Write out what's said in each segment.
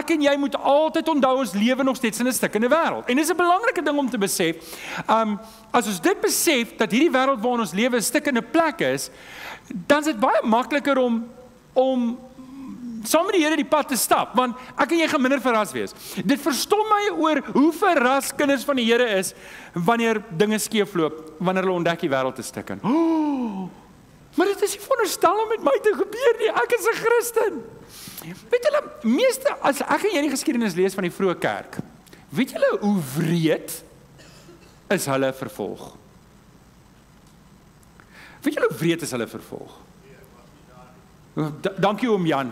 ek en jy moet altyd onthou ons lewe nog steeds in 'n stikkende wêreld. En dis 'n belangrike ding om te besef. Um as ons dit besef dat hierdie wêreld waarin ons lewe 'n stikkende plek is, dan is dit baie makliker om om saam met die Here die pad te stap, want ek en jy gaan minder verras wees. Dit verstom my oor hoe verras kinders van die Here is wanneer dinge skeefloop, wanneer hulle ontdek die wêreld is stikkend. Oh, maar dit is nie veronderstel om met my te gebeur nie. Ek is 'n Christen. Weet julle, meeste as ek en jy die geskiedenis lees van die vroeë kerk, weet julle hoe wreed is hulle vervolg? Weet julle hoe wreed is hulle vervolg? Dankie oom Jan.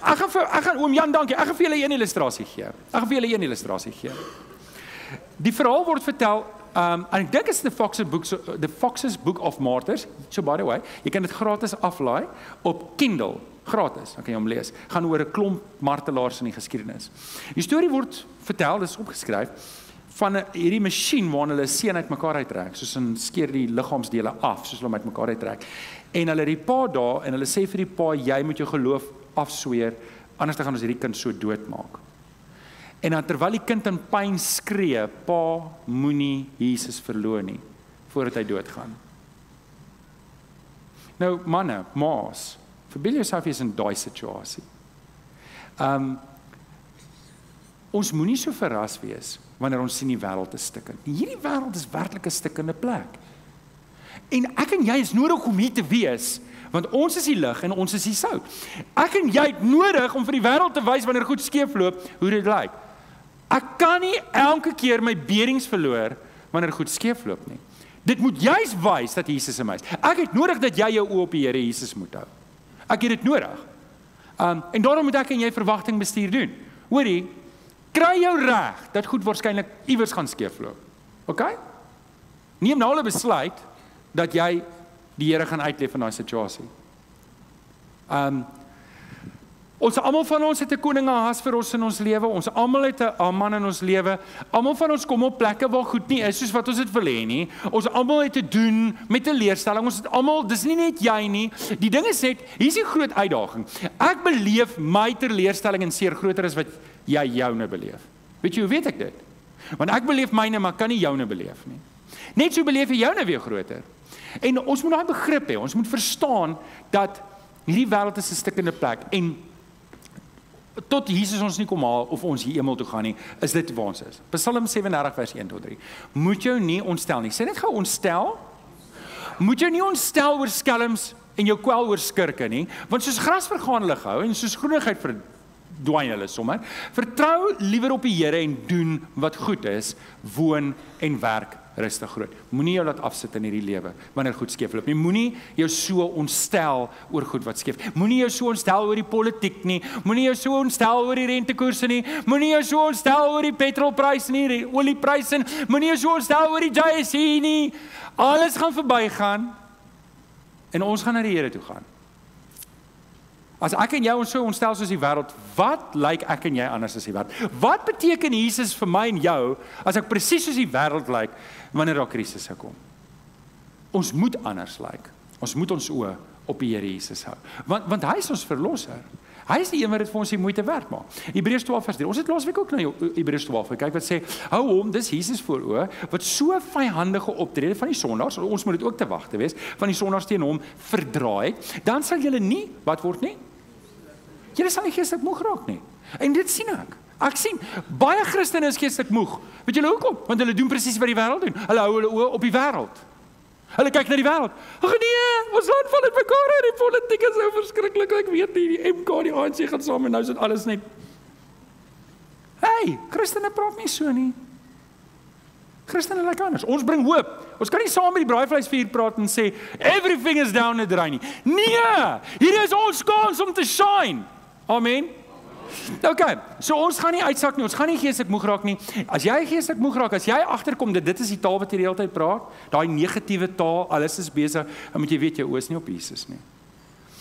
Ek gaan vir ek gaan oom Jan dankie. Ek gaan vir julle een illustrasie gee. Ek gaan vir julle een illustrasie gee. Die verhaal word vertel um en ek dink is the Fox's book so, the Fox's Book of Martyrs. So by the way, jy kan dit gratis aflaai op Kindle gratis. Dan kan jy hom lees. Gaan oor 'n klomp martelaars in die geskiedenis. Die storie word vertel, dis opgeskryf van hierdie masjien waarna hulle seën uitmekaar uittrek, soos 'n skeer die liggaamsdele af, soos hulle uitmekaar uittrek. En hulle die pa daar en hulle sê vir die pa jy moet jou geloof afsweer anders dan gaan ons hierdie kind so doodmaak. En dan terwyl die kind in pyn skree, pa moenie Jesus verloon nie voordat hy doodgaan. Nou manne, maas, verbeel jouself jy's in daai situasie. Um ons moenie so verras wees wanneer ons sien die wêreld is stikkend. Hierdie wêreld is werklik 'n stikkende plek. En ek en jy is nodig om hier te wees want ons is die lig en ons is die sout. Ek en jy het nodig om vir die wêreld te wys wanneer goed skeefloop, hoe dit lyk. Ek kan nie elke keer my beerings verloor wanneer goed skeefloop nie. Dit moet juis wys dat Jesus in my is. Ek het nodig dat jy jou oë op die Here Jesus moet hou. Ek het dit nodig. Um en daarom moet ek en jy verwagting bestuur doen. Hoorie, kry jou reg dat goed waarskynlik iewers gaan skeefloop. OK? Neem nou 'n besluit dat jy die Here gaan uitleef in daai situasie. Um Ons almal van ons het 'n koning Ahas vir ons in ons lewe. Ons almal het 'n Aman in ons lewe. Almal van ons kom op plekke waar goed nie is soos wat ons dit wil hê nie. Ons almal het te doen met 'n leerstelling. Ons het almal, dis nie net jy nie. Die ding is net, hier's 'n groot uitdaging. Ek beleef my teleurstelling en seer groter as wat jy joune beleef. Weet jy hoe weet ek dit? Want ek beleef myne, maar kan nie joune beleef nie. Net so beleef jy joune weer groter. En ons moet daai begrip hê. Ons moet verstaan dat hierdie wêreld is 'n stikkende plek en tot Jesus ons nie kom haal of ons hier hemel toe gaan nie, is dit waar ons is. Psalm 37 vers 1 tot 3. Moet jou nie ontstel nie. Sê net gou ontstel. Moet jou nie ontstel oor skelms en jou kwel oor skurke nie, want soos gras vergaan hulle gou en soos groenigheid verdwyn hulle sommer. Vertrou liewer op die Here en doen wat goed is, woon en werk rustig groot. Moenie jou laat afsit in hierdie lewe wanneer goed skeefloop nie. Moenie jou so ontstel oor goed wat skeef. Moenie jou so ontstel oor die politiek nie. Moenie jou so ontstel oor die rentekoerse nie. Moenie jou so ontstel oor die petrolpryse nie, die oliepryse nie. Moenie jou so ontstel oor die JSE nie. Alles gaan verbygaan en ons gaan na die Here toe gaan. As ek en jy ons so ontstel soos die wêreld, wat lyk ek en jy anders as die wêreld? Wat beteken Jesus vir my en jou as ek presies soos die wêreld lyk wanneer daar krisisse kom? Ons moet anders lyk. Ons moet ons oë op die Here Jesus hou. Want want hy is ons verlosser. Hy is die een wat dit vir ons die moeite werd maak. Hebreërs 12 vers 3. Ons het laasweek ook na Hebreërs 12 gekyk wat sê hou hom, dis Jesus voor oë wat so vyhandige optrede van die sondaars, ons moet dit ook te wag te wees, van die sondaars teen hom verdraai, dan sal julle nie wat word nie Julle sal nie geestelik moeg raak nie. En dit sien ek. Ek sien baie Christene is geestelik moeg. Weet julle hoekom? Want hulle doen presies wat die wêreld doen. Hulle hou hulle oë op die wêreld. Hulle kyk na die wêreld. Ag nee, ons land val uit mekaar en die politiek is so verskriklik. Ek weet nie die MK die ANC gaan saam en nou is dit alles net Hey, Christene praat nie so nie. Christene lyk anders. Ons bring hoop. Ons kan nie saam met die braaivleisvuur praat en sê everything is down the drain nie. Nee, hier is ons kans om te shine. Amen. OK. So ons gaan nie uitsak nie. Ons gaan nie geestelik moeg raak nie. As jy geestelik moeg raak, as jy agterkom dat dit is die taal wat jy die hele tyd praat, daai negatiewe taal, alles is besig, dan moet jy weet jy oos nie op Jesus nie.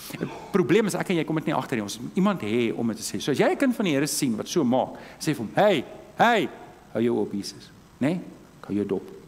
Die probleem is ek en jy kom dit nie agter nie. Ons moet iemand hê om dit te sê. So as jy 'n kind van die Here sien wat so maak, sê vir hom, "Hey, hey, hou jou op Jesus." Né? Nee? hou jou dop.